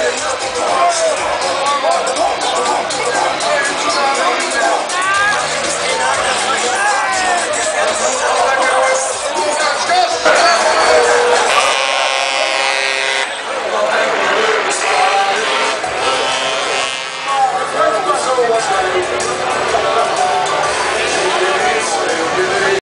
Senhor.